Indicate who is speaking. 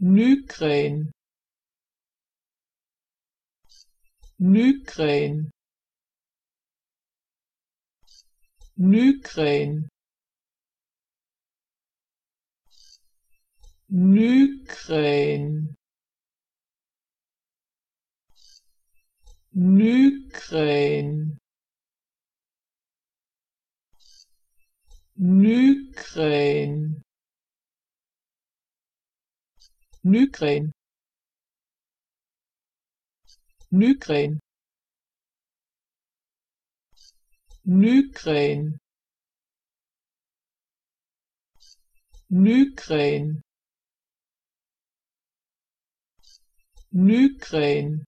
Speaker 1: Nygren Nygren Nygren Nygren Nygren Nygren migraine migraine migraine migraine migraine